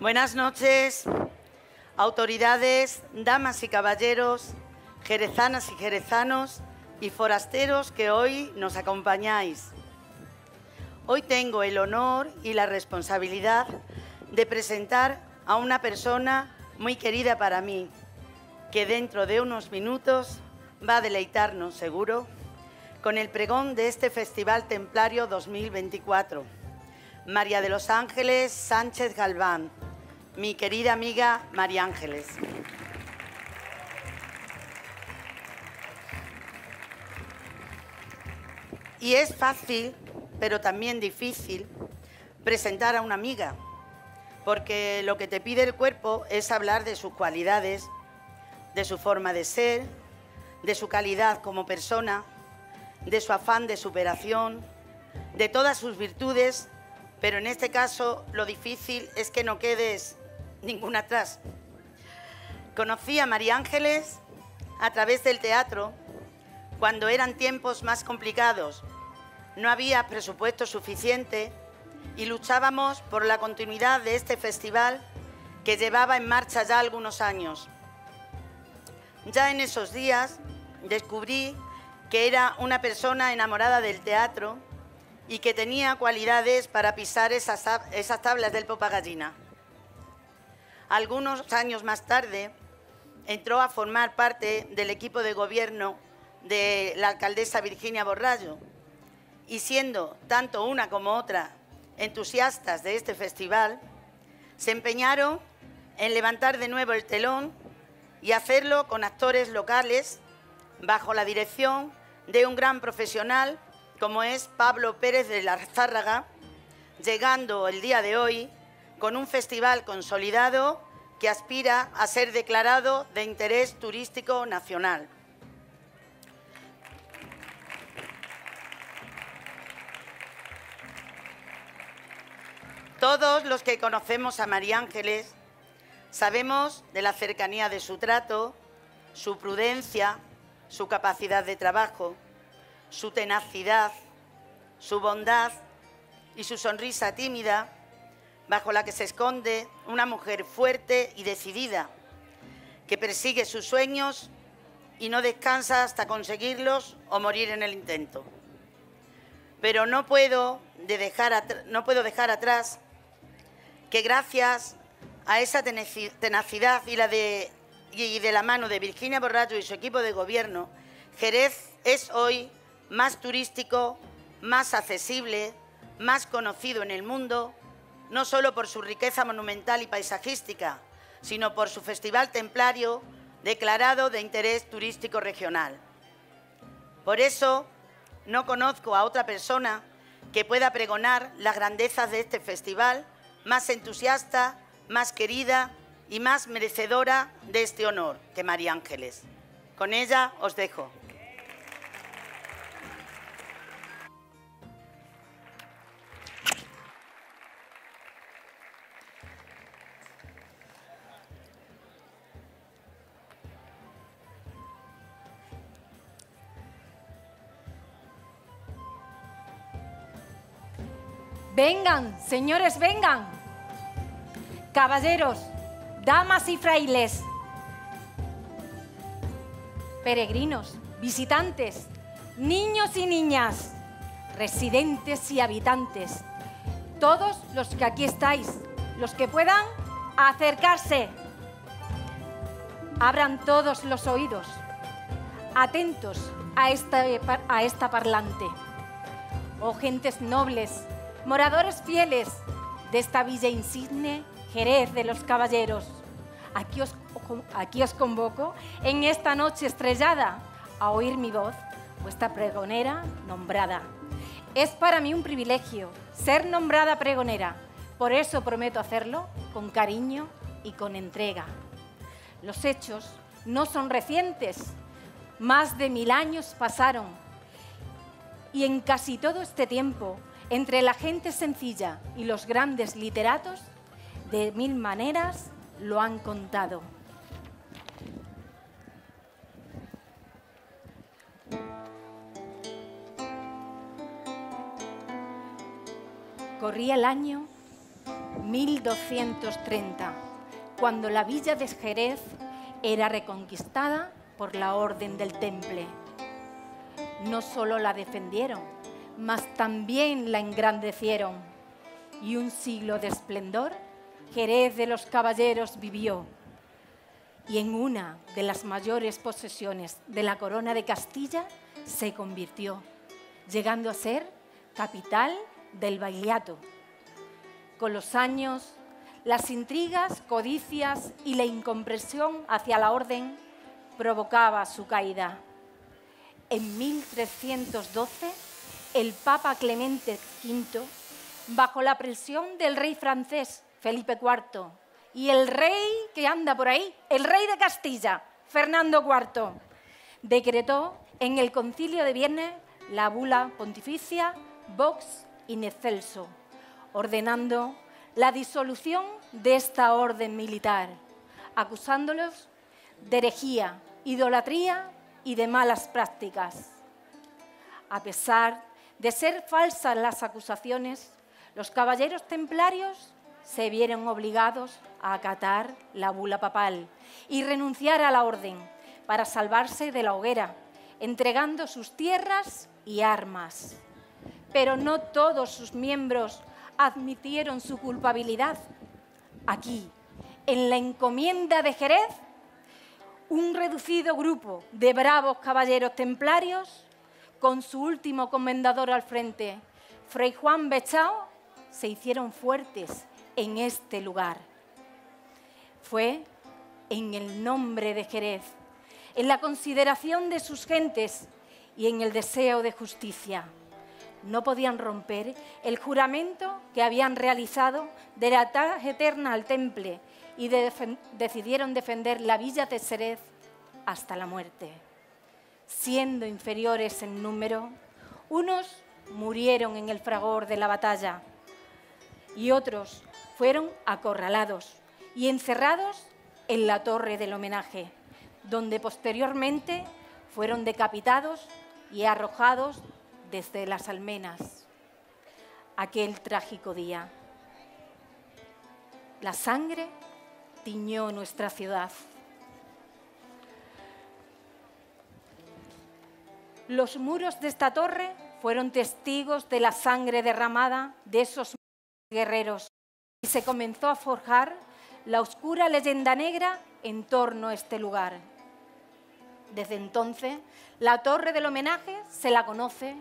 Buenas noches, autoridades, damas y caballeros, jerezanas y jerezanos y forasteros que hoy nos acompañáis. Hoy tengo el honor y la responsabilidad de presentar a una persona muy querida para mí, que dentro de unos minutos va a deleitarnos, seguro, con el pregón de este Festival Templario 2024. María de los Ángeles Sánchez Galván, mi querida amiga María Ángeles. Y es fácil, pero también difícil, presentar a una amiga, porque lo que te pide el cuerpo es hablar de sus cualidades, de su forma de ser, de su calidad como persona, de su afán de superación, de todas sus virtudes, pero en este caso lo difícil es que no quedes ninguna atrás. Conocí a María Ángeles a través del teatro cuando eran tiempos más complicados. No había presupuesto suficiente y luchábamos por la continuidad de este festival que llevaba en marcha ya algunos años. Ya en esos días descubrí que era una persona enamorada del teatro y que tenía cualidades para pisar esas, tablas del Popagallina. Algunos años más tarde entró a formar parte del equipo de gobierno de la alcaldesa Virginia Borrallo. Y siendo tanto una como otra entusiastas de este festival, se empeñaron en levantar de nuevo el telón y hacerlo con actores locales bajo la dirección de un gran profesional como es Pablo Pérez de la Zárraga, llegando el día de hoy con un festival consolidado que aspira a ser declarado de interés turístico nacional. Todos los que conocemos a María Ángeles sabemos de la cercanía de su trato, su prudencia, su capacidad de trabajo, su tenacidad, su bondad y su sonrisa tímida, bajo la que se esconde una mujer fuerte y decidida, que persigue sus sueños y no descansa hasta conseguirlos o morir en el intento. Pero no puedo, dejar, no puedo dejar atrás que gracias a esa tenacidad y, la de, y de la mano de Virginia Borracho y su equipo de gobierno, Jerez es hoy más turístico, más accesible, más conocido en el mundo, no solo por su riqueza monumental y paisajística, sino por su festival templario declarado de interés turístico regional. Por eso, no conozco a otra persona que pueda pregonar las grandezas de este festival más entusiasta, más querida y más merecedora de este honor que María Ángeles. Con ella os dejo. Vengan, señores, vengan. Caballeros, damas y frailes, peregrinos, visitantes, niños y niñas, residentes y habitantes, todos los que aquí estáis, los que puedan acercarse, abran todos los oídos, atentos a esta, a esta parlante. Oh gentes nobles, moradores fieles de esta villa insigne, Jerez de los Caballeros. Aquí os, aquí os convoco en esta noche estrellada a oír mi voz, vuestra pregonera nombrada. Es para mí un privilegio ser nombrada pregonera, por eso prometo hacerlo con cariño y con entrega. Los hechos no son recientes, más de mil años pasaron y en casi todo este tiempo entre la gente sencilla y los grandes literatos, de mil maneras lo han contado. Corría el año 1230, cuando la villa de Jerez era reconquistada por la Orden del Temple. No solo la defendieron, mas también la engrandecieron. Y un siglo de esplendor, Jerez de los Caballeros vivió. Y en una de las mayores posesiones de la corona de Castilla se convirtió, llegando a ser capital del bailiato. Con los años, las intrigas, codicias y la incompresión hacia la orden provocaba su caída. En 1312, el Papa Clemente V, bajo la presión del rey francés Felipe IV y el rey que anda por ahí, el rey de Castilla, Fernando IV, decretó en el concilio de Viernes la bula pontificia Vox in excelso, ordenando la disolución de esta orden militar, acusándolos de herejía, idolatría y de malas prácticas. A pesar de ser falsas las acusaciones, los caballeros templarios se vieron obligados a acatar la bula papal y renunciar a la orden para salvarse de la hoguera, entregando sus tierras y armas. Pero no todos sus miembros admitieron su culpabilidad. Aquí, en la encomienda de Jerez, un reducido grupo de bravos caballeros templarios, con su último comendador al frente, Fray Juan Bechao, se hicieron fuertes en este lugar. Fue en el nombre de Jerez, en la consideración de sus gentes y en el deseo de justicia. No podían romper el juramento que habían realizado de la eterna al temple y decidieron defender la villa de Jerez hasta la muerte. Siendo inferiores en número, unos murieron en el fragor de la batalla y otros fueron acorralados y encerrados en la torre del homenaje, donde posteriormente fueron decapitados y arrojados desde las almenas. Aquel trágico día. La sangre tiñó nuestra ciudad. Los muros de esta torre fueron testigos de la sangre derramada de esos guerreros y se comenzó a forjar la oscura leyenda negra en torno a este lugar. Desde entonces, la torre del homenaje se la conoce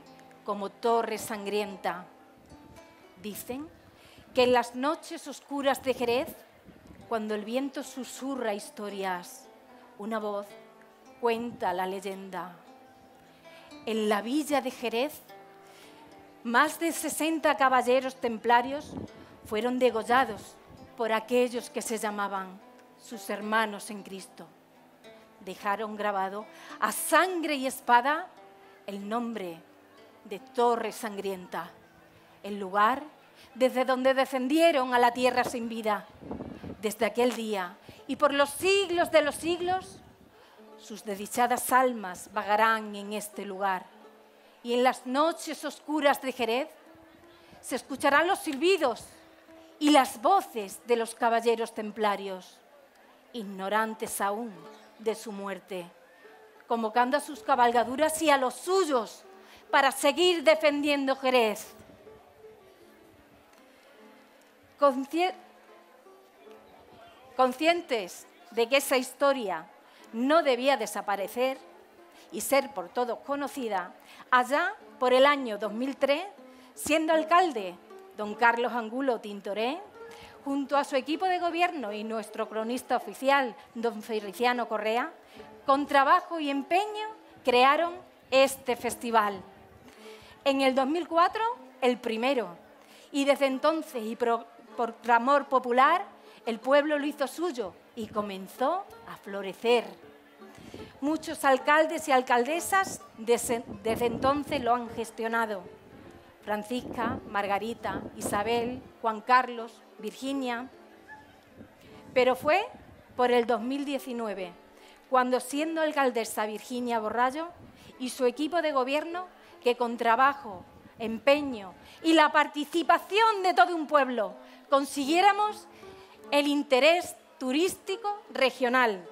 como Torre Sangrienta. Dicen que en las noches oscuras de Jerez, cuando el viento susurra historias, una voz cuenta la leyenda. En la villa de Jerez, más de 60 caballeros templarios fueron degollados por aquellos que se llamaban sus hermanos en Cristo. Dejaron grabado a sangre y espada el nombre de Torre Sangrienta, el lugar desde donde descendieron a la tierra sin vida. Desde aquel día y por los siglos de los siglos, sus desdichadas almas vagarán en este lugar. Y en las noches oscuras de Jerez se escucharán los silbidos y las voces de los caballeros templarios, ignorantes aún de su muerte, convocando a sus cabalgaduras y a los suyos para seguir defendiendo Jerez. Conscientes de que esa historia no debía desaparecer y ser por todos conocida, allá por el año 2003, siendo alcalde don Carlos Angulo Tintoré, junto a su equipo de gobierno y nuestro cronista oficial, don Feliciano Correa, con trabajo y empeño crearon este festival en el 2004, el primero. Y desde entonces, y por, clamor popular, el pueblo lo hizo suyo y comenzó a florecer. Muchos alcaldes y alcaldesas desde, entonces lo han gestionado. Francisca, Margarita, Isabel, Juan Carlos, Virginia. Pero fue por el 2019, cuando siendo alcaldesa Virginia Borrallo y su equipo de gobierno que con trabajo, empeño y la participación de todo un pueblo consiguiéramos el interés turístico regional.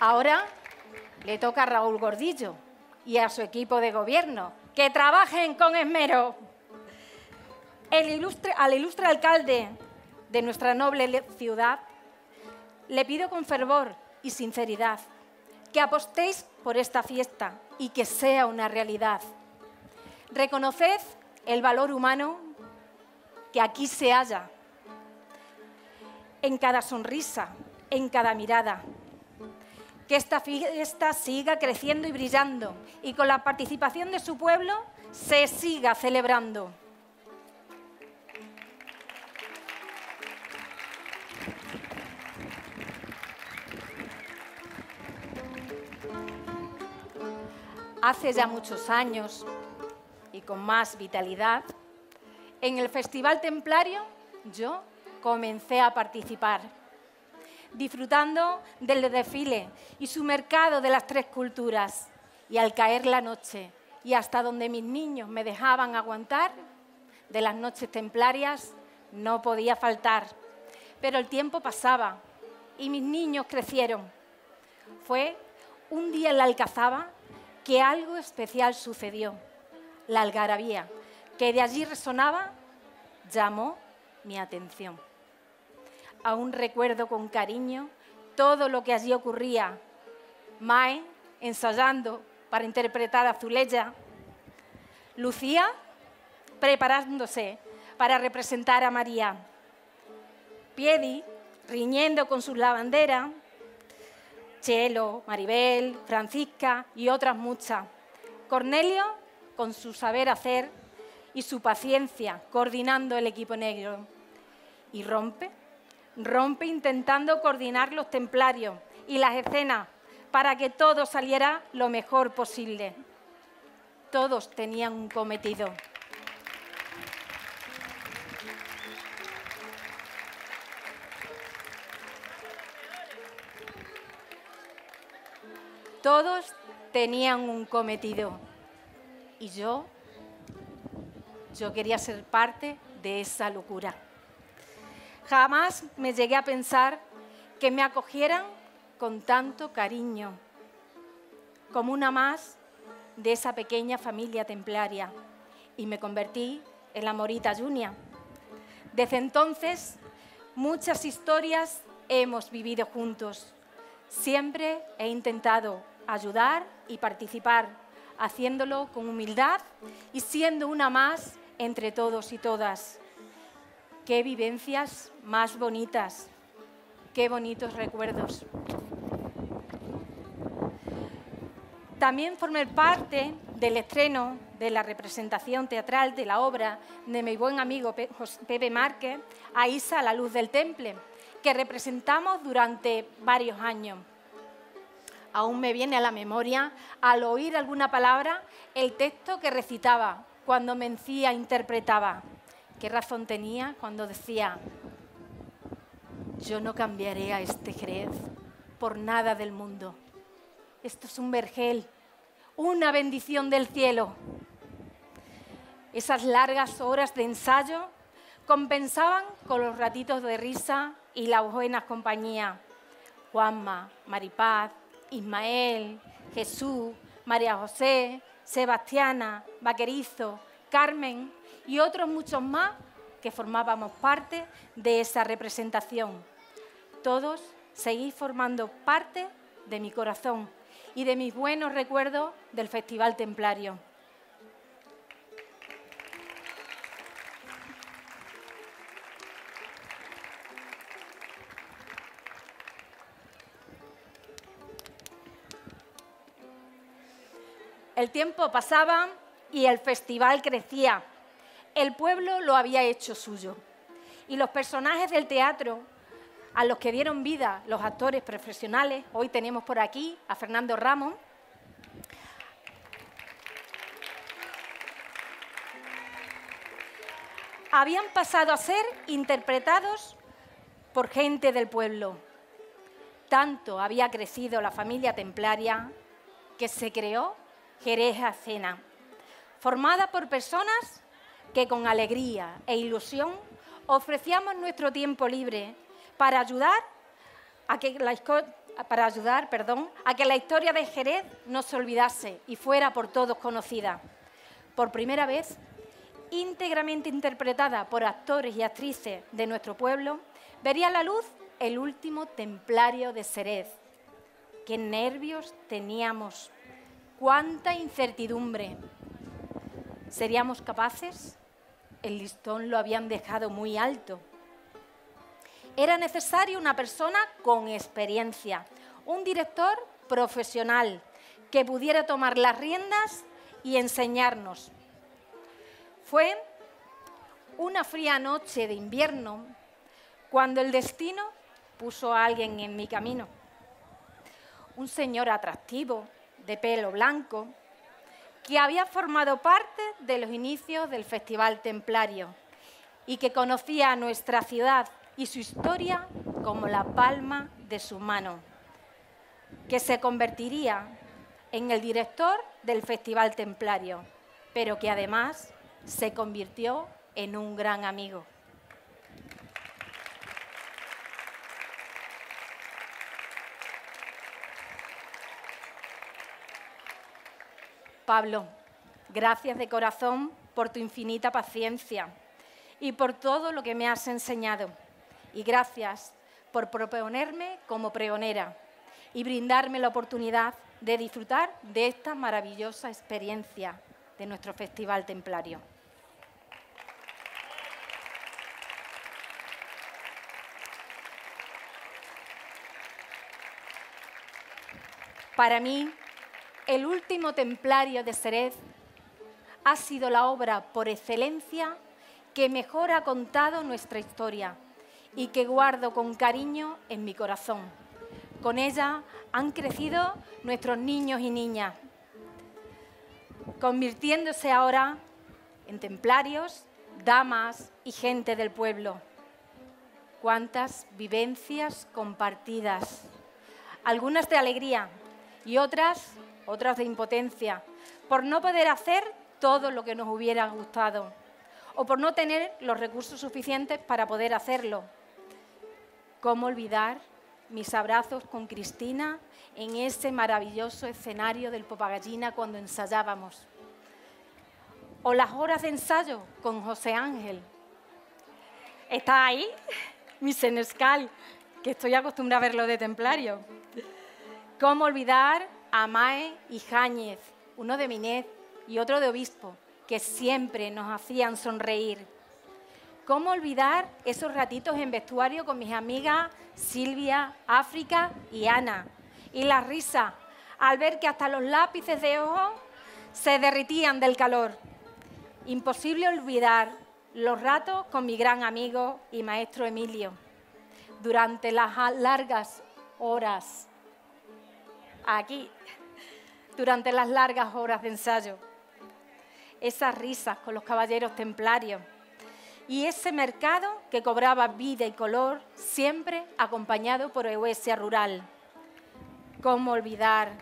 Ahora le toca a Raúl Gordillo y a su equipo de gobierno que trabajen con esmero. Al ilustre alcalde de nuestra noble ciudad, le pido con fervor y sinceridad que apostéis por esta fiesta y que sea una realidad. Reconoced el valor humano que aquí se halla, en cada sonrisa, en cada mirada. Que esta fiesta siga creciendo y brillando y con la participación de su pueblo se siga celebrando. hace ya muchos años y con más vitalidad, en el Festival Templario yo comencé a participar, disfrutando del desfile y su mercado de las tres culturas. Y al caer la noche y hasta donde mis niños me dejaban aguantar, de las noches templarias no podía faltar. Pero el tiempo pasaba y mis niños crecieron. Fue un día en la Alcazaba que algo especial sucedió. La algarabía, que de allí resonaba, llamó mi atención. Aún recuerdo con cariño todo lo que allí ocurría. Mae ensayando para interpretar a Zuleya. Lucía preparándose para representar a María. Piedi riñendo con su lavandera Chelo, Maribel, Francisca y otras muchas. Cornelio, con su saber hacer y su paciencia, coordinando el equipo negro. Y rompe, rompe intentando coordinar los templarios y las escenas para que todo saliera lo mejor posible. Todos tenían un cometido. Todos tenían un cometido. Y yo, yo quería ser parte de esa locura. Jamás me llegué a pensar que me acogieran con tanto cariño, como una más de esa pequeña familia templaria, y me convertí en la Morita Junia. Desde entonces, muchas historias hemos vivido juntos. Siempre he intentado ayudar y participar, haciéndolo con humildad y siendo una más entre todos y todas. Qué vivencias más bonitas, qué bonitos recuerdos. También formé parte del estreno de la representación teatral de la obra de mi buen amigo Pepe Márquez, a la luz del temple, que representamos durante varios años aún me viene a la memoria, al oír alguna palabra, el texto que recitaba cuando Mencía interpretaba. ¿Qué razón tenía cuando decía, yo no cambiaré a este Jerez por nada del mundo? Esto es un vergel, una bendición del cielo. Esas largas horas de ensayo compensaban con los ratitos de risa y la buena compañía. Juanma, Maripaz, Ismael, Jesús, María José, Sebastiana, Vaquerizo, Carmen y otros muchos más que formábamos parte de esa representación. Todos seguís formando parte de mi corazón y de mis buenos recuerdos del Festival Templario. El tiempo pasaba y el festival crecía. El pueblo lo había hecho suyo. Y los personajes del teatro a los que dieron vida los actores profesionales, hoy tenemos por aquí a Fernando Ramos, habían pasado a ser interpretados por gente del pueblo. Tanto había crecido la familia templaria que se creó Jerez Acena, formada por personas que con alegría e ilusión ofrecíamos nuestro tiempo libre para ayudar a que la, para ayudar, perdón, a que la historia de Jerez no se olvidase y fuera por todos conocida. Por primera vez, íntegramente interpretada por actores y actrices de nuestro pueblo, vería la luz el último templario de Jerez. Qué nervios teníamos, cuánta incertidumbre. ¿Seríamos capaces? El listón lo habían dejado muy alto era necesario una persona con experiencia, un director profesional que pudiera tomar las riendas y enseñarnos. Fue una fría noche de invierno cuando el destino puso a alguien en mi camino. Un señor atractivo, de pelo blanco, que había formado parte de los inicios del Festival Templario y que conocía nuestra ciudad y su historia como la palma de su mano, que se convertiría en el director del Festival Templario, pero que además se convirtió en un gran amigo. Pablo, gracias de corazón por tu infinita paciencia y por todo lo que me has enseñado y gracias por proponerme como pregonera y brindarme la oportunidad de disfrutar de esta maravillosa experiencia de nuestro Festival Templario. Para mí, el último templario de Serez ha sido la obra por excelencia que mejor ha contado nuestra historia y que guardo con cariño en mi corazón. Con ella han crecido nuestros niños y niñas, convirtiéndose ahora en templarios, damas y gente del pueblo. Cuántas vivencias compartidas, algunas de alegría y otras, otras de impotencia, por no poder hacer todo lo que nos hubiera gustado o por no tener los recursos suficientes para poder hacerlo. ¿Cómo olvidar mis abrazos con Cristina en ese maravilloso escenario del Popagallina cuando ensayábamos? O las horas de ensayo con José Ángel. ¿Está ahí? Mi senescal, que estoy acostumbrada a verlo de templario. ¿Cómo olvidar a Mae y Jáñez, uno de Minet y otro de Obispo, que siempre nos hacían sonreír? ¿Cómo olvidar esos ratitos en vestuario con mis amigas Silvia, África y Ana? Y la risa al ver que hasta los lápices de ojo se derritían del calor. Imposible olvidar los ratos con mi gran amigo y maestro Emilio. Durante las largas horas, aquí, durante las largas horas de ensayo. Esas risas con los caballeros templarios y ese mercado que cobraba vida y color, siempre acompañado por Ewesia Rural. ¿Cómo olvidar?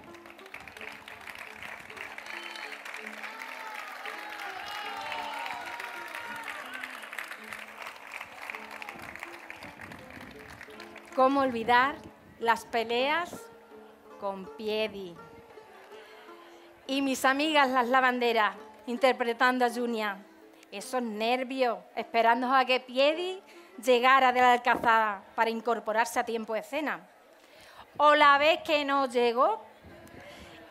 ¿Cómo olvidar las peleas con Piedi? Y mis amigas las lavanderas interpretando a Junia esos nervios, esperando a que Piedi llegara de la alcazada para incorporarse a tiempo de cena. O la vez que no llegó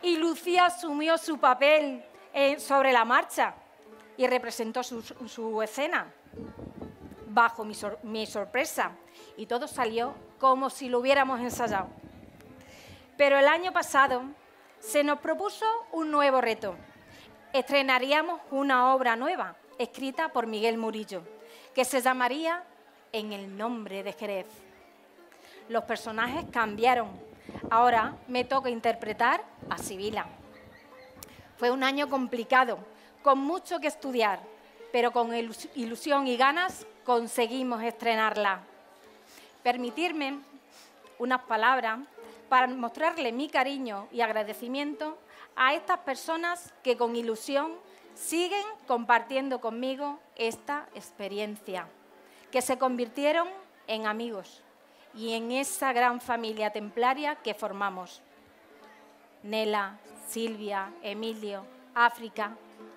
y Lucía asumió su papel eh, sobre la marcha y representó su, escena bajo mi sorpresa y todo salió como si lo hubiéramos ensayado. Pero el año pasado se nos propuso un nuevo reto. Estrenaríamos una obra nueva escrita por Miguel Murillo, que se llamaría En el nombre de Jerez. Los personajes cambiaron. Ahora me toca interpretar a Sibila. Fue un año complicado, con mucho que estudiar, pero con ilusión y ganas conseguimos estrenarla. Permitirme unas palabras para mostrarle mi cariño y agradecimiento a estas personas que con ilusión siguen compartiendo conmigo esta experiencia, que se convirtieron en amigos y en esa gran familia templaria que formamos. Nela, Silvia, Emilio, África,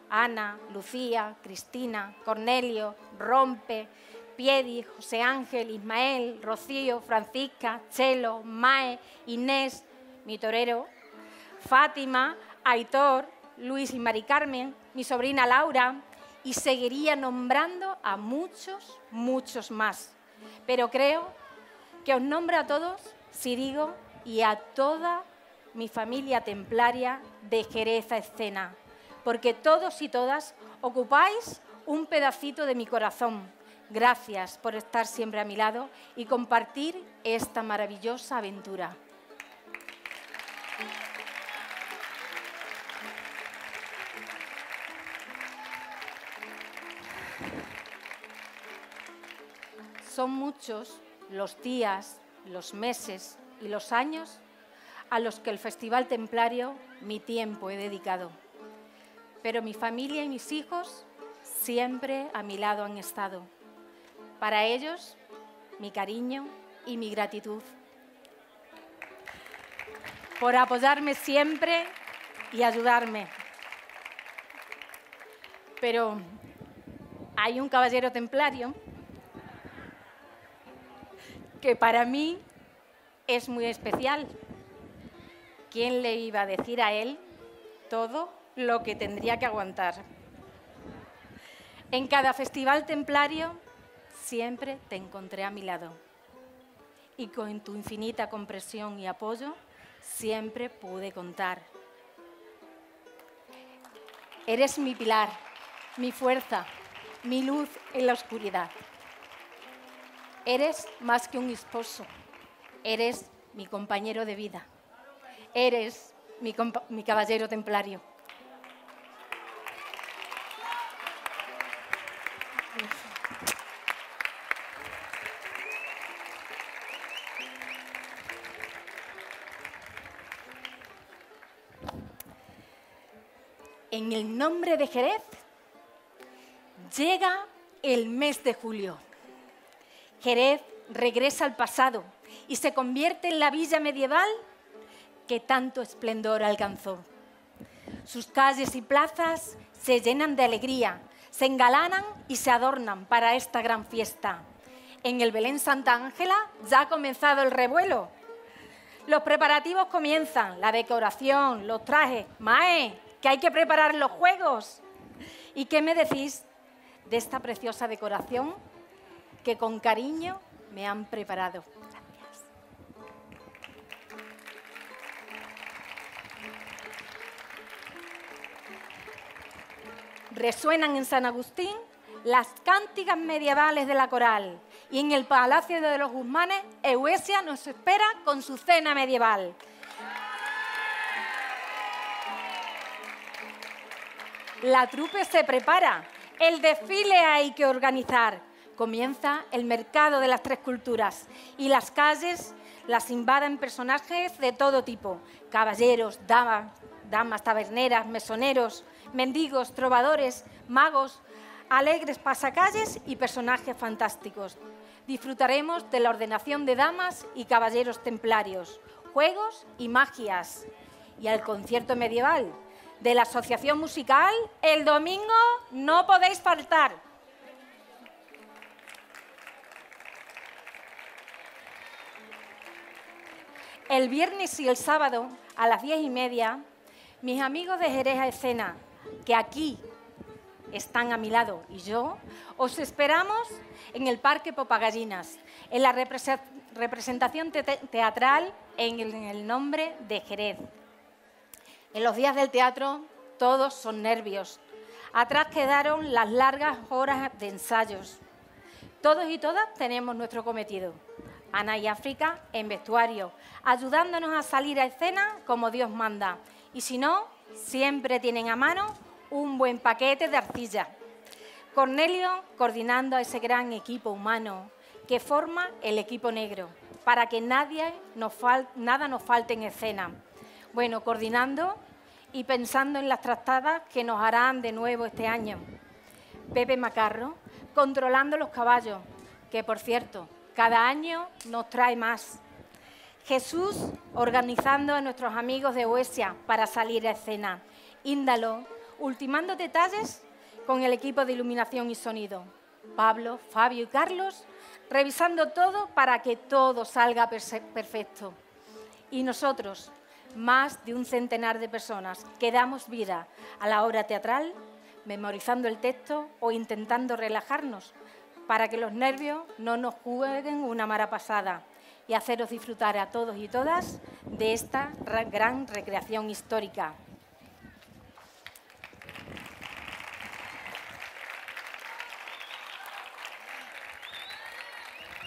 Ana, Lucía, Cristina, Cornelio, Rompe, Piedi, José Ángel, Ismael, Rocío, Francisca, Chelo, Mae, Inés, mi torero, Fátima, Aitor, Luis y Mari Carmen, mi sobrina Laura, y seguiría nombrando a muchos, muchos más. Pero creo que os nombro a todos si digo y a toda mi familia templaria de Jerez a Escena, porque todos y todas ocupáis un pedacito de mi corazón. Gracias por estar siempre a mi lado y compartir esta maravillosa aventura. Son muchos los días, los meses y los años a los que el Festival Templario mi tiempo he dedicado. Pero mi familia y mis hijos siempre a mi lado han estado. Para ellos, mi cariño y mi gratitud. Por apoyarme siempre y ayudarme. Pero hay un caballero templario que para mí es muy especial. ¿Quién le iba a decir a él todo lo que tendría que aguantar? En cada festival templario siempre te encontré a mi lado y con tu infinita comprensión y apoyo siempre pude contar. Eres mi pilar, mi fuerza, mi luz en la oscuridad. Eres más que un esposo, eres mi compañero de vida, eres mi, caballero templario. Nombre de Jerez llega el mes de julio. Jerez regresa al pasado y se convierte en la villa medieval que tanto esplendor alcanzó. Sus calles y plazas se llenan de alegría, se engalanan y se adornan para esta gran fiesta. En el Belén Santa Ángela ya ha comenzado el revuelo. Los preparativos comienzan, la decoración, los trajes. Mae, que hay que preparar los juegos. ¿Y qué me decís de esta preciosa decoración que con cariño me han preparado. Resuenan en San Agustín las cánticas medievales de la coral y en el Palacio de los Guzmanes, Euesia nos espera con su cena medieval. La trupe se prepara, el desfile hay que organizar comienza el mercado de las tres culturas y las calles las invaden personajes de todo tipo, caballeros, damas, damas taberneras, mesoneros, mendigos, trovadores, magos, alegres pasacalles y personajes fantásticos. Disfrutaremos de la ordenación de damas y caballeros templarios, juegos y magias. Y al concierto medieval de la Asociación Musical, el domingo no podéis faltar. El viernes y el sábado a las diez y media, mis amigos de Jerez a Escena, que aquí están a mi lado y yo, os esperamos en el Parque Popagallinas, en la representación teatral en el nombre de Jerez. En los días del teatro todos son nervios. Atrás quedaron las largas horas de ensayos. Todos y todas tenemos nuestro cometido Ana y África en vestuario, ayudándonos a salir a escena como Dios manda. Y si no, siempre tienen a mano un buen paquete de arcilla. Cornelio coordinando a ese gran equipo humano que forma el equipo negro. para que nadie nada nos falte en escena. Bueno, coordinando y pensando en las tratadas que nos harán de nuevo este año. Pepe Macarro, controlando los caballos, que por cierto, cada año nos trae más. Jesús organizando a nuestros amigos de Oesia para salir a escena. Índalo, ultimando detalles con el equipo de iluminación y sonido. Pablo, Fabio y Carlos revisando todo para que todo salga perfecto. Y nosotros, más de un centenar de personas que damos vida a la obra teatral, memorizando el texto o intentando relajarnos para que los nervios no nos jueguen una mara pasada y haceros disfrutar a todos y todas de esta gran recreación histórica.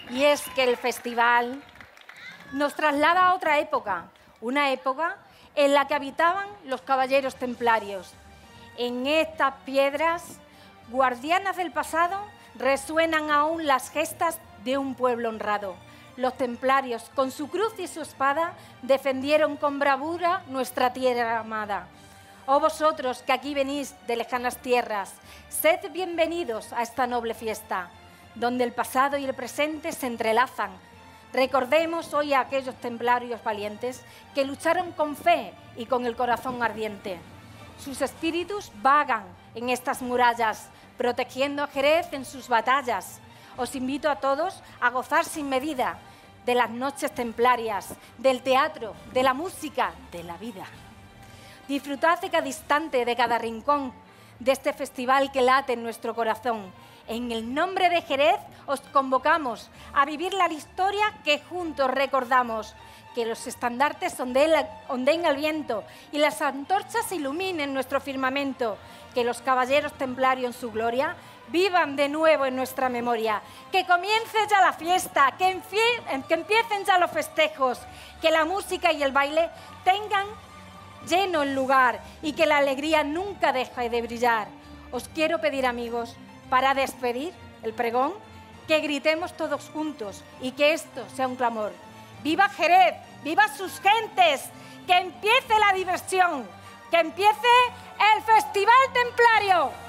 Y es que el festival nos traslada a otra época, una época en la que habitaban los caballeros templarios. En estas piedras, guardianas del pasado, resuenan aún las gestas de un pueblo honrado. Los templarios, con su cruz y su espada, defendieron con bravura nuestra tierra amada. Oh vosotros que aquí venís de lejanas tierras, sed bienvenidos a esta noble fiesta donde el pasado y el presente se entrelazan. Recordemos hoy a aquellos templarios valientes que lucharon con fe y con el corazón ardiente. Sus espíritus vagan en estas murallas, protegiendo a Jerez en sus batallas. Os invito a todos a gozar sin medida de las noches templarias, del teatro, de la música, de la vida. Disfrutad de cada instante, de cada rincón, de este festival que late en nuestro corazón en el nombre de Jerez os convocamos a vivir la historia que juntos recordamos. Que los estandartes ondeen al viento y las antorchas iluminen nuestro firmamento. Que los caballeros templarios en su gloria vivan de nuevo en nuestra memoria. Que comience ya la fiesta, que, que empiecen ya los festejos, que la música y el baile tengan lleno el lugar y que la alegría nunca deje de brillar. Os quiero pedir, amigos, para despedir el pregón, que gritemos todos juntos y que esto sea un clamor. ¡Viva Jerez! ¡Viva sus gentes! ¡Que empiece la diversión! ¡Que empiece el Festival Templario!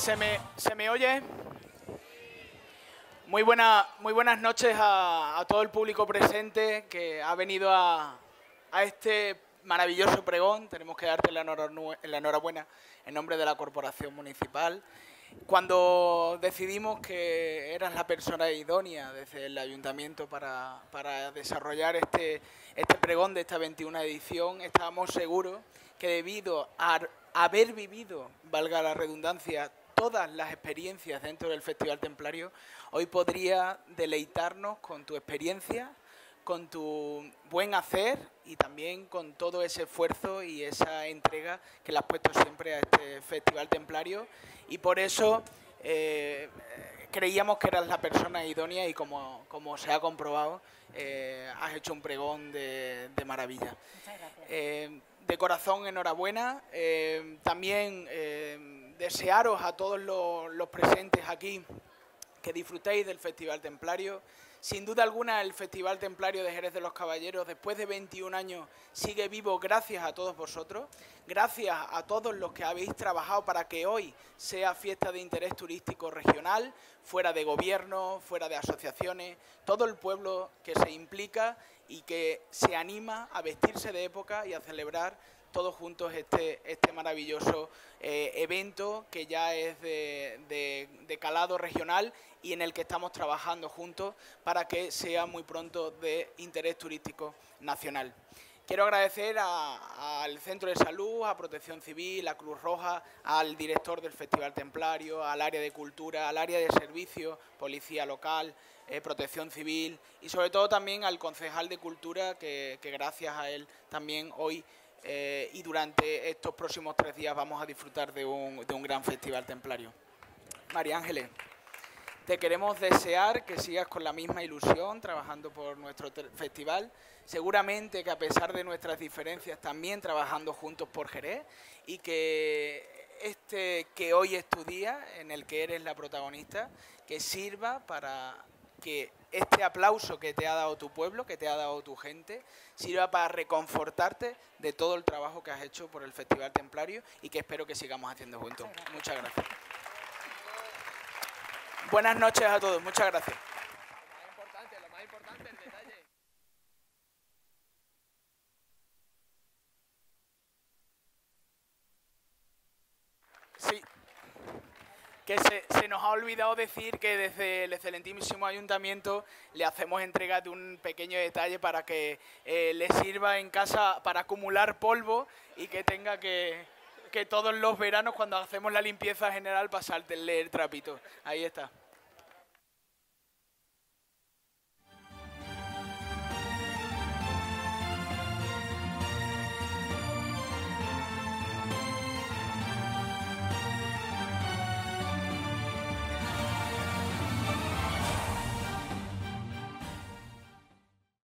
¿Se me, ¿se me oye? Muy, buena, muy buenas noches a, todo el público presente que ha venido a, este maravilloso pregón. Tenemos que darte la, enhorabuena en nombre de la Corporación Municipal. Cuando decidimos que eras la persona idónea desde el Ayuntamiento para, para desarrollar este, este pregón de esta 21 edición, estábamos seguros que debido a haber vivido, valga la redundancia, todas las experiencias dentro del Festival Templario, hoy podría deleitarnos con tu experiencia, con tu buen hacer y también con todo ese esfuerzo y esa entrega que le has puesto siempre a este Festival Templario. Y por eso eh, creíamos que eras la persona idónea y como, se ha comprobado, eh, has hecho un pregón de, maravilla. Muchas gracias. Eh, de corazón enhorabuena. Eh, también desearos a todos los, presentes aquí que disfrutéis del Festival Templario, Sin duda alguna, el Festival Templario de Jerez de los Caballeros, después de 21 años, sigue vivo gracias a todos vosotros, gracias a todos los que habéis trabajado para que hoy sea fiesta de interés turístico regional, fuera de gobierno, fuera de asociaciones, todo el pueblo que se implica y que se anima a vestirse de época y a celebrar todos juntos este, este maravilloso eh, evento que ya es de, calado regional y en el que estamos trabajando juntos para que sea muy pronto de interés turístico nacional. Quiero agradecer al Centro de Salud, a Protección Civil, a Cruz Roja, al director del Festival Templario, al área de cultura, al área de servicios, policía local, eh, Protección Civil y sobre todo también al concejal de Cultura que gracias a él también hoy eh, y durante estos próximos tres días vamos a disfrutar de un, de un gran festival templario. María Ángeles, te queremos desear que sigas con la misma ilusión trabajando por nuestro festival. Seguramente que a pesar de nuestras diferencias también trabajando juntos por Jerez y que este que hoy es tu día en el que eres la protagonista, que sirva para que este aplauso que te ha dado tu pueblo, que te ha dado tu gente, sirva para reconfortarte de todo el trabajo que has hecho por el Festival Templario y que espero que sigamos haciendo juntos. Muchas gracias. Buenas noches a todos, muchas gracias. Sí que se, nos ha olvidado decir que desde el excelentísimo ayuntamiento le hacemos entrega de un pequeño detalle para que eh, le sirva en casa para acumular polvo y que tenga que, que todos los veranos cuando hacemos la limpieza general pasarte el trapito. Ahí está.